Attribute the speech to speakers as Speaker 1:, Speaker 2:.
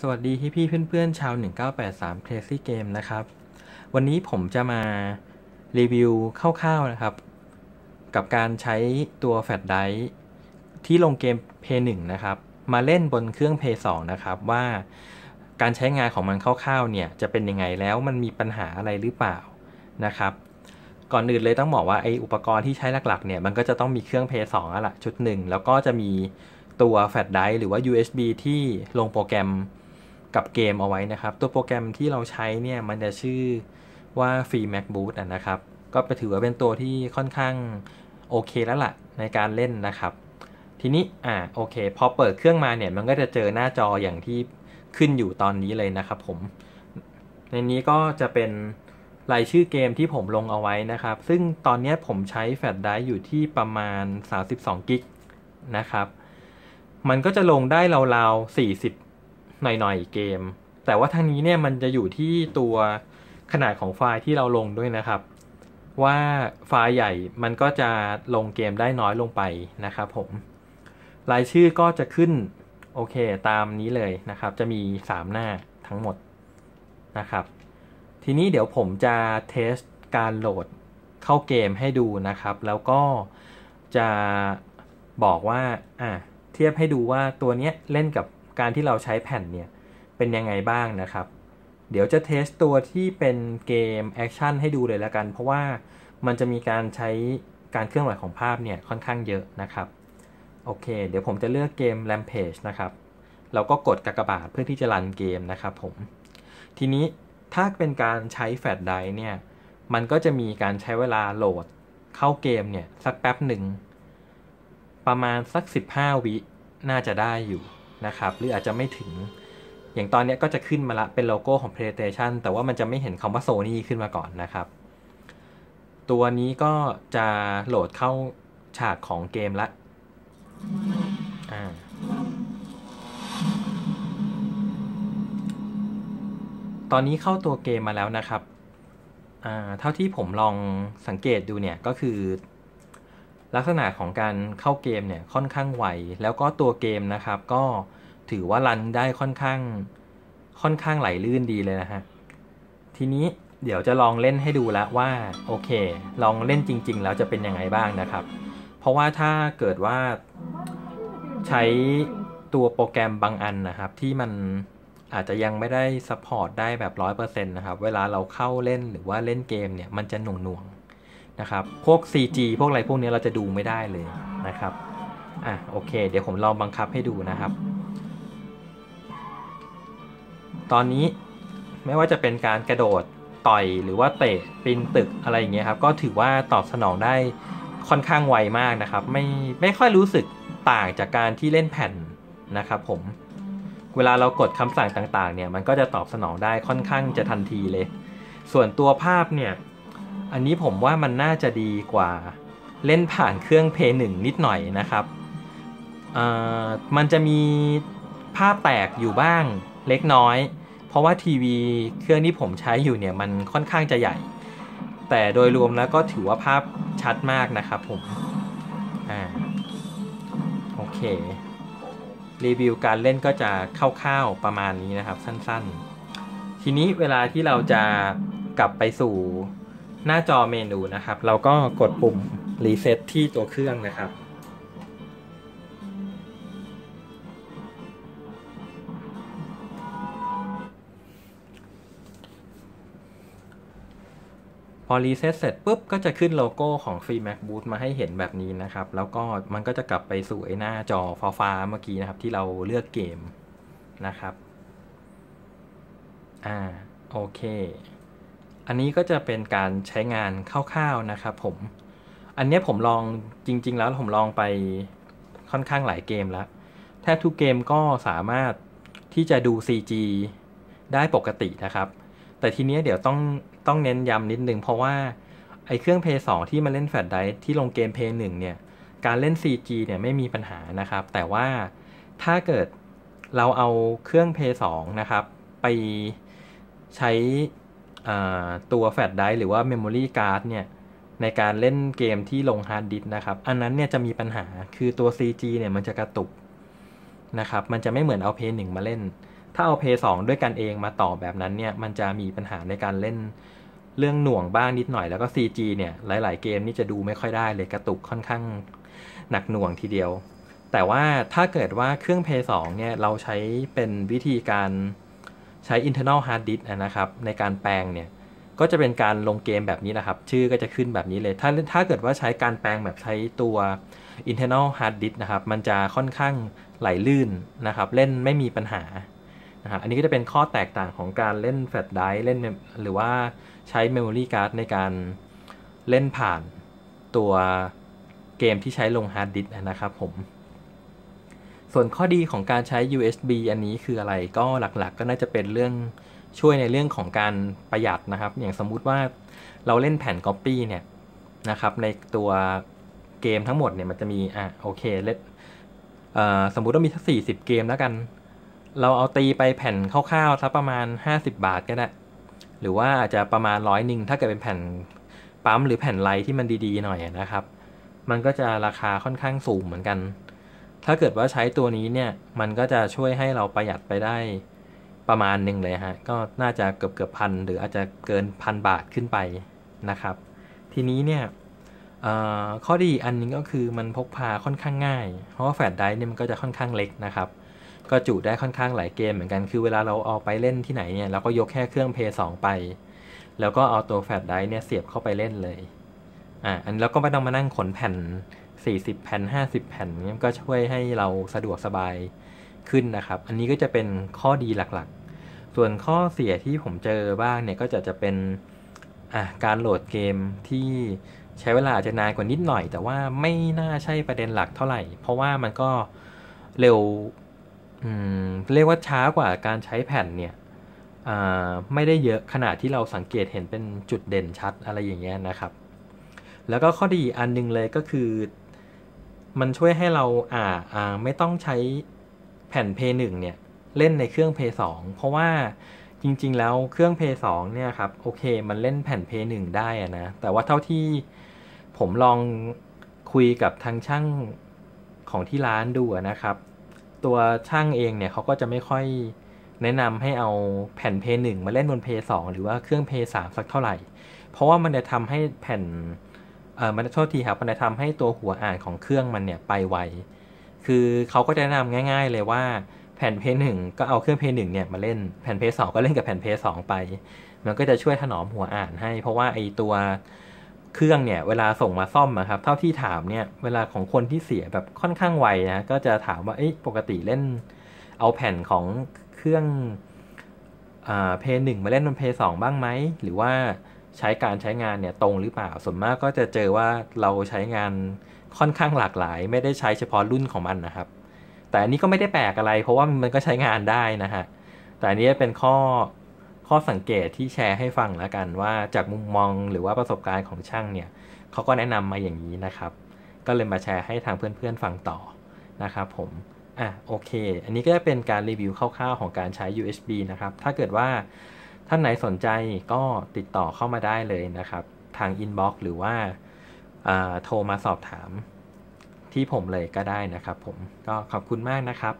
Speaker 1: สวัสดีพี่ๆเพื่อนๆ ชาว 1983 Crazy Game นะครับ วันนี้ผมจะมารีวิวคร่าวๆนะครับ กับการใช้ตัว Fat d i ที่ลงเกม p l a 1นะครับ มาเล่นบนเครื่อง p l a 2นะครับ ว่าการใช้งานของมันคร่าวๆ เนี่ย จะเป็นยังไงแล้วมันมีปัญหาอะไรหรือเปล่านะครับ ก่อนอื่นเลยต้องบอกว่าไออุปกรณ์ที่ใช้หลักๆ เนี่ย มันก็จะต้องมีเครื่อง p l a 2อะละชุดหนึ่ง แล้วก็จะมีตัว Fat d i หรือว่า USB ที่ลงโปรแกรม กับเกมเอาไว้นะครับ ตัวโปรแกรมที่เราใช้เนี่ยมันจะชื่อว่า Free Mac Boot นะครับ ก็ไปถือว่าเป็นตัวที่ค่อนข้างโอเคแล้วล่ะในการเล่นนะครับ ทีนี้อ่าโอเค พอเปิดเครื่องมาเนี่ยมันก็จะเจอหน้าจออย่างที่ขึ้นอยู่ตอนนี้เลยนะครับผม ในนี้ก็จะเป็นรายชื่อเกมที่ผมลงเอาไว้นะครับ ซึ่งตอนนี้ผมใช้แฟลชไดร์อยู่ที่ประมาณ 32กิกนะครับ มันก็จะลงได้ราวๆ40 หน่อยๆเกม แต่ว่าทางนี้เนี่ยมันจะอยู่ที่ตัวขนาดของไฟล์ที่เราลงด้วยนะครับ ว่าไฟล์ใหญ่มันก็จะลงเกมได้น้อยลงไปนะครับผมรายชื่อก็จะขึ้นโอเคตามนี้เลยนะครับ จะมี 3 หน้าทั้งหมดนะครับ ทีนี้เดี๋ยวผมจะtest การโหลดเข้าเกมให้ดูนะครับ แล้วก็จะบอกว่าอะเทียบให้ดูว่าตัวเนี้ยเล่นกับ การที่เราใช้แผ่นเนี่ยเป็นยังไงบ้างนะครับ เดี๋ยวจะ test ตัวที่เป็นเกม action ให้ดูเลยละกัน เพราะว่ามันจะมีการใช้การเคลื่อนไหวของภาพเนี่ยค่อนข้างเยอะนะครับ โอเค เดี๋ยวผมจะเลือกเกม Rampage นะครับ เราก็กดกากบาทเพื่อที่จะ run เกมนะครับผม ทีนี้ถ้าเป็นการใช้ flash drive เนี่ย มันก็จะมีการใช้เวลาโหลดเข้าเกมเนี่ยสักแป๊บหนึ่ง ประมาณสัก 15 วิน่าจะได้อยู่ นะครับหรืออาจจะไม่ถึง อย่างตอนนี้ก็จะขึ้นมาละเป็นโลโก้ของ PlayStation แต่ว่ามันจะไม่เห็นคำว่า Sony ขึ้นมาก่อนนะครับ ตัวนี้ก็จะโหลดเข้าฉากของเกมละอ่าตอนนี้เข้าตัวเกมมาแล้วนะครับ เท่าที่ผมลองสังเกตดูเนี่ยก็คือ ลักษณะของการเข้าเกมเนี่ยค่อนข้างไวแล้วก็ตัวเกมนะครับ ก็ถือว่ารันได้ค่อนข้างค่อนข้างไหลลื่นดีเลยนะฮะทีนี้เดี๋ยวจะลองเล่นให้ดูแล้วว่าโอเค ลองเล่นจริง ๆ แล้วจะเป็นยังไงบ้างนะครับ เพราะว่าถ้าเกิดว่าใช้ตัวโปรแกรมบางอันนะครับ ที่มันอาจจะยังไม่ได้ support ได้แบบร้อยเปอร์เซ็นต์นะครับ เวลาเราเข้าเล่นหรือว่าเล่นเกมเนี่ย มันจะหน่วงหน่วง นะครับพวก CG พวกอะไรพวกนี้เราจะดูไม่ได้เลยนะครับอะโอเค เดี๋ยวผมลองบังคับให้ดูนะครับ ตอนนี้ไม่ว่าจะเป็นการกระโดดต่อยหรือว่าเตะปีนตึกอะไรอย่างเงี้ยครับก็ถือว่าตอบสนองได้ค่อนข้างไวมากนะครับ ไม่ไม่ค่อยรู้สึกต่างจากการที่เล่นแผ่นนะครับผมเวลาเรากดคำสั่งต่างๆเนี่ยมันก็จะตอบสนองได้ค่อนข้างจะทันทีเลย ส่วนตัวภาพเนี่ย อันนี้ผมว่ามันน่าจะดีกว่าเล่นผ่านเครื่องเพย์หนึ่งนิดหน่อยนะครับมันจะมีภาพแตกอยู่บ้างเล็กน้อย เพราะว่าทีวีเครื่องที่ผมใช้อยู่เนี่ยมันค่อนข้างจะใหญ่ แต่โดยรวมแล้วก็ถือว่าภาพชัดมากนะครับผมอ่าโอเค รีวิวการเล่นก็จะคร่าวๆประมาณนี้นะครับสั้นๆ ทีนี้เวลาที่เราจะกลับไปสู่ หน้าจอเมนูนะครับ เราก็กดปุ่มรีเซ็ตที่ตัวเครื่องนะครับ พอ reset เสร็จปุ๊บ ก็จะขึ้นโลโก้ของ Free Mac Boot มาให้เห็นแบบนี้นะครับ แล้วก็มันก็จะกลับไปสู่ไอ้หน้าจอฟ้าๆเมื่อกี้นะครับ ที่เราเลือกเกมนะครับ อ่า โอเค อันนี้ก็จะเป็นการใช้งานคร่าวๆนะครับผม อันนี้ผมลองจริง ๆ แล้วผมลองไปค่อนข้างหลายเกมแล้ว แทบทุกเกมก็สามารถที่จะดู CG ได้ปกตินะครับ แต่ทีนี้เดี๋ยวต้องต้องเน้นย้ำนิดนึง เพราะว่าไอ้เครื่อง p ย์2ที่มาเล่น flash drive ที่ลงเกม เพลย์1เนี่ย การเล่น CG เนี่ยไม่มีปัญหานะครับ แต่ว่าถ้าเกิดเราเอาเครื่อง เพลย์2นะครับ ไปใช้ ตัว flash drive หรือว่า Memory Card เนี่ยในการเล่นเกมที่ลงฮาร์ดดิสก์นะครับ อันนั้นเนี่ยจะมีปัญหาคือตัว CG เนี่ยมันจะกระตุกนะครับ มันจะไม่เหมือนเอาเพย์หนึ่งมาเล่น ถ้าเอา Play 2ด้วยกันเองมาต่อแบบนั้นเนี่ย มันจะมีปัญหาในการเล่นเรื่องหน่วงบ้างนิดหน่อย แล้วก็ CG เนี่ยหลาย ๆ เกมนี่จะดูไม่ค่อยได้เลยกระตุกค่อนข้างหนักหน่วงทีเดียว แต่ว่าถ้าเกิดว่าเครื่อง Play 2เนี่ยเราใช้เป็นวิธีการ ใช้ internal hard disk นะครับในการแปลงเนี่ยก็จะเป็นการลงเกมแบบนี้นะครับ ชื่อก็จะขึ้นแบบนี้เลย ถ้าถ้าเกิดว่าใช้การแปลงแบบใช้ตัว internal hard disk นะครับ มันจะค่อนข้างไหลลื่นนะครับ เล่นไม่มีปัญหานะครับอันนี้ก็จะเป็นข้อแตกต่างของการเล่น flash drive เล่นหรือว่าใช้ memory card ในการเล่นผ่านตัวเกมที่ใช้ลงฮาร์ดดิสก์นะครับผม ส่วนข้อดีของการใช้ USB อันนี้คืออะไรก็หลักๆก็น่าจะเป็นเรื่องช่วยในเรื่องของการประหยัดนะครับ อย่างสมมุติว่าเราเล่นแผ่น Copy เนี่ยนะครับในตัวเกมทั้งหมดเนี่ยมันจะมีอะโอเคเล่นสมมุติว่ามีสักสี่สิบเกมแล้วกัน เราเอาตีไปแผ่นคร่าวๆสักประมาณ 50 บาทก็ได้ หรือว่าอาจจะประมาณร้อยหนึ่งถ้าเกิดเป็นแผ่นปั๊มหรือแผ่นไลที่มันดีๆหน่อยนะครับ มันก็จะราคาค่อนข้างสูงเหมือนกัน ถ้าเกิดว่าใช้ตัวนี้เนี่ย มันก็จะช่วยให้เราประหยัดไปได้ประมาณหนึ่งเลยฮะ ก็น่าจะเกือบเกือบพันหรืออาจจะเกินพันบาทขึ้นไปนะครับ ทีนี้เนี่ยข้อดีอันนึงก็คือมันพกพาค่อนข้างง่าย เพราะว่า flash drive เนี่ยมันก็จะค่อนข้างเล็กนะครับ ก็จุได้ค่อนข้างหลายเกมเหมือนกัน คือเวลาเราเอาไปเล่นที่ไหนเนี่ยเราก็ยกแค่เครื่องเพลย์ไป แล้วก็เอาตัว flash drive เนี่ยเสียบเข้าไปเล่นเลย อ่า อันแล้วก็ไม่ต้องมานั่งขนแผ่น 40 แผ่น 50 แผ่นเนี่ยก็ช่วยให้เราสะดวกสบายขึ้นนะครับ อันนี้ก็จะเป็นข้อดีหลักๆ ส่วนข้อเสียที่ผมเจอบ้างเนี่ยก็จะจะเป็นอ่าการโหลดเกมที่ใช้เวลาอาจจะนานกว่านิดหน่อย แต่ว่าไม่น่าใช่ประเด็นหลักเท่าไหร่ เพราะว่ามันก็เร็วเรียกว่าช้ากว่าการใช้แผ่นเนี่ยไม่ได้เยอะขนาดที่เราสังเกตเห็นเป็นจุดเด่นชัดอะไรอย่างเงี้ยนะครับ แล้วก็ข้อดีอันนึงเลยก็คือ มันช่วยให้เราอ่าอ่าไม่ต้องใช้แผ่น p 1เนี่ย เล่นในเครื่อง p 2เพราะว่าจริง ๆ แล้วเครื่อง p 2เนี่ยครับ โอเค มันเล่นแผ่น p 1ได้อะนะ แต่ว่าเท่าที่ผมลองคุยกับทางช่างของที่ร้านดูนะครับ ตัวช่างเองเนี่ยเขาก็จะไม่ค่อยแนะนำให้เอาแผ่น p 1มาเล่นบน p 2หรือว่าเครื่อง p 3สักเท่าไหร่ เพราะว่ามันจะทำให้แผ่น ออมันโทษทีครับมันจะทำให้ตัวหัวอ่านของเครื่องมันเนี่ยไปไว คือเขาก็จะแนะนำง่าย ๆ เลยว่าแผ่นเพย์หนึ่งก็เอาเครื่องเพย์หนึ่งเนี่ยมาเล่นแผ่นเพย์สองก็เล่นกับแผ่นเพย์สองไป มันก็จะช่วยถนอมหัวอ่านให้ เพราะว่าไอตัวเครื่องเนี่ยเวลาส่งมาซ่อมนะครับ เท่าที่ถามเนี่ยเวลาของคนที่เสียแบบค่อนข้างไวนะก็จะถามว่าเอ้ปกติเล่นเอาแผ่นของเครื่องเพย์หนึ่งมาเล่นบนเพย์สองบ้างไหมหรือว่า ใช้การใช้งานเนี่ยตรงหรือเปล่า ส่วนมากก็จะเจอว่าเราใช้งานค่อนข้างหลากหลาย ไม่ได้ใช้เฉพาะรุ่นของมันนะครับ แต่อันนี้ก็ไม่ได้แปลกอะไร เพราะว่ามันก็ใช้งานได้นะฮะ แต่อันนี้เป็นข้อข้อสังเกตที่แชร์ให้ฟังแล้วกันว่าจากมุมมองหรือว่าประสบการณ์ของช่างเนี่ยเขาก็แนะนำมาอย่างนี้นะครับ ก็เลยมาแชร์ให้ทางเพื่อนๆฟังต่อนะครับผมอะโอเค อันนี้ก็จะเป็นการรีวิวคร่าวๆของการใช้ USB นะครับ ถ้าเกิดว่า ท่านไหนสนใจก็ติดต่อเข้ามาได้เลยนะครับ ทาง inbox หรือว่าโทรมาสอบถามที่ผมเลยก็ได้นะครับผมก็ขอบคุณมากนะครับ